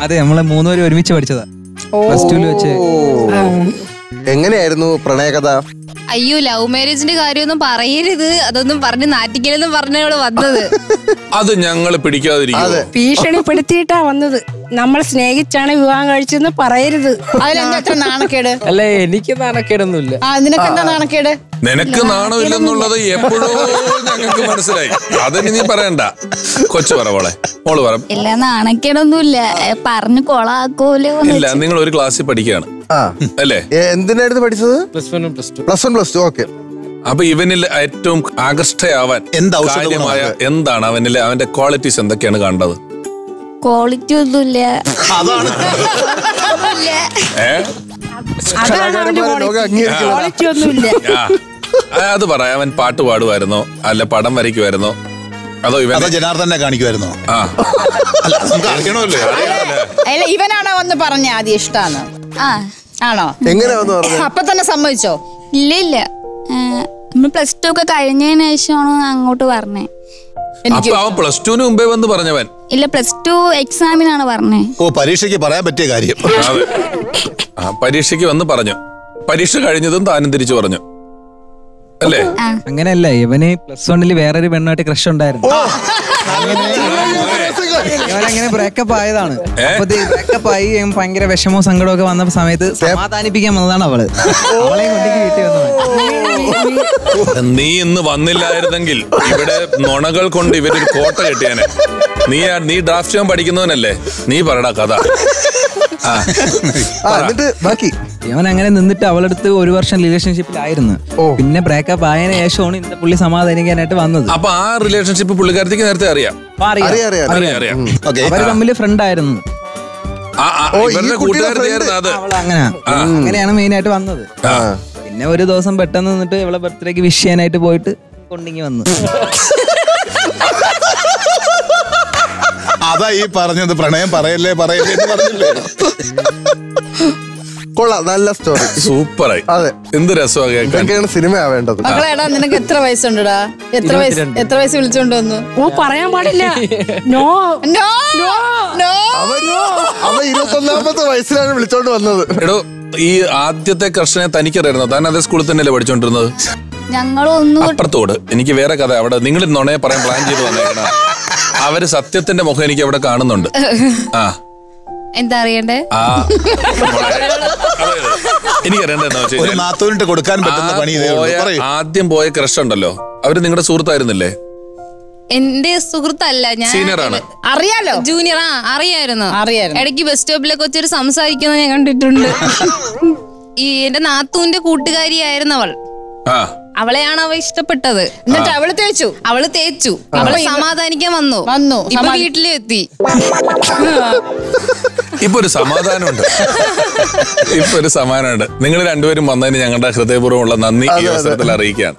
അതെ നമ്മളെ മൂന്നുപേരും ഒരുമിച്ച് പഠിച്ചതാ. പ്ലസ് ടുവിൽ വെച്ച്. എങ്ങനെയായിരുന്നു പ്രണയകഥ? അയ്യോ ലവ് മാരേജിന്റെ കാര്യമൊന്നും പറയരുത്. അതൊന്നും പറഞ്ഞ് നാറ്റിക്കലെന്നും പറഞ്ഞോട് വന്നത്. അത് ഞങ്ങൾ പിടിക്കാതിരിക്കും അതെ. ഭീഷണിപ്പെടുത്തിയിട്ടാ വന്നത്. നമ്മൾ സ്നേഹിച്ചാണ് വിവാഹം കഴിച്ചെന്ന് പറയരുത്. അതിലെന്താ നാണക്കേട്? അല്ല എനിക്ക് നാണക്കേടൊന്നുമില്ല. ആ നിനക്ക് എന്താ നാണക്കേട്? നിനക്ക് നാണമില്ലെന്നുള്ളത് എപ്പോഴോ ഞങ്ങൾക്ക് മനസ്സിലായി. അതിന് നീ പറയണ്ട. കൊച്ചു പറ മോളെ. മോൾ പറ. ഇല്ല നാണക്കേടൊന്നുമില്ല. പറഞ്ഞു കൊളാക്കൂലോ ഇല്ല നിങ്ങൾ ഒരു ക്ലാസ്സിൽ പഠിക്കുകയാണ്. അല്ലേ? എന്തിനായിരുന്നു പഠിച്ചത്? പ്ലസ് വണ്ണും plus two plus one plus two okay അപ്പൊ ഇവനിൽ ഏറ്റവും ആകർഷ്ടയാവാൻ എന്താ എന്താണ്? അവനിലെ അവന്റെ ക്വാളിറ്റീസ് എന്തൊക്കെയാണ് കണ്ടത് ക്വാളിറ്റി ഒന്നുമില്ല. അതാണ്. ക്വാളിറ്റി ഒന്നുമില്ല. അത് പറ. അവൻ പാട്ട് പാടുമായിരുന്നോ അല്ല പടം വരയ്ക്കുമായിരുന്നോ അതോ ഇവൻ അതോ ജനാർദ്ദനെ കാണിക്കുമായിരുന്നോ ആ. അല്ല നമുക്ക് അറിയണമല്ലോ. അല്ല ഇവനാണോ ഒന്ന് പറഞ്ഞ ആദ്യം ഇഷ്ടാന്ന്? ആ. ആണോ? എങ്ങനെയാന്ന് പറഞ്ഞു? അപ്പൊ തന്നെ സമ്മതിച്ചോ? ഇല്ല ഇല്ല നമ്മൾ പ്ലസ് ടു ഒക്കെ കഴിഞ്ഞതിന് ശേഷമാണ് അങ്ങോട്ട് പറഞ്ഞേ അപ്പൊ അവൻ പ്ലസ് ടുവിന് മുമ്പേ വന്ന് പറഞ്ഞവൻ. ഇല്ല പ്ലസ് ടു എക്സാമിനാണ് പറഞ്ഞേ. ഓ പരീക്ഷയ്ക്ക് പറയാൻ പറ്റിയ കാര്യം. അതെ. ആ പരീക്ഷയ്ക്ക് വന്ന് പറഞ്ഞു. പരീക്ഷ കഴിഞ്ഞതും താനും തിരിച്ചു പറഞ്ഞു. അല്ലേ? അങ്ങനെയല്ല ഇവന് പ്ലസ് വണ്ണിൽ വേറൊരു പെണ്ണുമായിട്ട് ക്രഷ് ഉണ്ടായിരുന്നു. ഇവനങ്ങനെ ബ്രേക്കപ്പ് ആയതാണ്. അപ്പൊ ബ്രേക്കപ്പ് ആയി ഭയങ്കര വിഷമവും സങ്കടവും ഒക്കെ വന്ന സമയത്ത് സമാധാനിപ്പിക്കാൻ വന്നതാണ് അവൾ. അവളെ കൊണ്ടേക്ക് വീട്ടിൽ വന്നത് നീ ഇന്ന് വന്നില്ലായിരുന്നെങ്കിൽ ഇവിടെ നുണകൾ കൊണ്ട് ഇവരൊരു കോട്ട കെട്ടിയാനെ. നീ നീ ഡ്രാഫ്റ്റ് ചെയ്യാൻ പഠിക്കുന്നവനല്ലേ? നീ പറയടാ കഥ. എന്നിട്ട് ബാക്കി? ഇവൻ അങ്ങനെ നിന്നിട്ട് അവളടുത്ത് ഒരു വർഷം റിലേഷൻഷിപ്പിലായിരുന്നു പിന്നെ ബ്രേക്കപ്പ് ആയതിനു ശേഷമാണ് ഇന്ന് പുള്ളി സമാധാനിക്കാനായിട്ട് വന്നത്. അപ്പൊ ആ റിലേഷൻഷിപ്പ് പുള്ളിക്കാരത്തേക്ക് നേരത്തെ അറിയാം. അപ്പൊ അറിയാം. അറിയാം അറിയാം അറിയാം അറിയാം. ഓക്കെ. അവർ തമ്മിൽ ഫ്രണ്ട് ആയിരുന്നു. അങ്ങനെയാണ് മെയിൻ ആയിട്ട് വന്നത്. ആ. പിന്നെ ഒരു ദിവസം പെട്ടെന്ന് നിന്നിട്ട് ഇവളെ ബർത്ത്ഡേക്ക് വിഷ് ചെയ്യാനായിട്ട് പോയിട്ട് കൊണ്ടിങ്ങി വന്നു. അതാ ഈ പറഞ്ഞത്. പ്രണയം പറയല്ലേ പറയല്ലേ എന്ന് പറഞ്ഞില്ലേ? കൊള്ളാം നല്ല സ്റ്റോറി സൂപ്പറായി. അതെ. എന്ത് രസമാണ് കേൾക്കാൻ. സിനിമയാ വേണ്ടത്. മക്കളേടാ മക്കളെ നിനക്ക് എത്ര വയസ്സുണ്ടടാ? എത്ര വയസ്സ് എത്ര വയസ്സ് വിളിച്ചോണ്ട് വന്നു? ഓ പറയാൻ പാടില്ല. നോ. No no. അവ ഇരുപത്തൊന്നാമത്തെ വയസ്സിലാണ് വിളിച്ചോണ്ട് വന്നത്. എടോ ഈ ആദ്യത്തെ കർഷനെ തനിക്കറിയായിരുന്നു? താൻ അതേ സ്കൂളിൽ തന്നെയല്ലേ പഠിച്ചോണ്ടിരുന്നത്? ഞങ്ങളൊന്നും അപ്പുറത്തോട്. എനിക്ക് വേറെ കഥ. അവിടെ നിങ്ങൾ നുണയെ പറയാൻ പ്ലാൻ ചെയ്ത് വന്നേക്കണ അവർ സത്യത്തിന്റെ മുഖം എനിക്ക് അവിടെ കാണുന്നുണ്ട്. ആ. എന്താ അറിയണ്ടേ? ആ. എനിക്കറിയണ്ട എന്താ ഒരു വെച്ചാൽ കൊടുക്കാൻ പറ്റുന്ന പണി ഇതേ ഉള്ളൂ. പറയൂ. ആദ്യം പോയ ക്രഷ് ഉണ്ടല്ലോ അവർ നിങ്ങളുടെ സുഹൃത്തായിരുന്നില്ലേ? എന്റെ സുഹൃത്തല്ല ഞാൻ Senior ആണ്. അറിയാലോ? ജൂനിയർ ആ അറിയായിരുന്നു. അറിയായിരുന്നു. ഇടയ്ക്ക് ബസ് സ്റ്റോപ്പിലൊക്കെ വെച്ചൊരു സംസാരിക്കുന്നത് ഞാൻ കണ്ടിട്ടുണ്ട്. ഈ എന്റെ നാത്തൂന്റെ കൂട്ടുകാരിയായിരുന്നു അവൾ. ആ. അവളെയാണ് അവ ഇഷ്ടപ്പെട്ടത്. എന്നിട്ട് അവൾ തേച്ചു? അവൾ തേച്ചു. അവൾ സമാധാനിക്കാൻ വന്നു. വന്നു. ഇപ്പൊ വീട്ടിലെത്തി. വീട്ടിലും എത്തി ഇപ്പൊ ഒരു സമാധാനമുണ്ട്. ഇപ്പൊ ഒരു സമാധാനമുണ്ട്. നിങ്ങൾ രണ്ടുപേരും വന്നതിന് ഞങ്ങളുടെ ഹൃദയപൂർവമുള്ള നന്ദി ഈ അവസരത്തിൽ അറിയിക്കുകയാണ്.